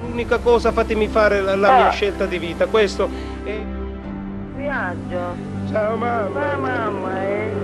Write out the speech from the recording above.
L'unica cosa, fatemi fare la, la mia eh. scelta di vita, questo. è... Viaggio. Ciao mamma. Ciao mamma, eh.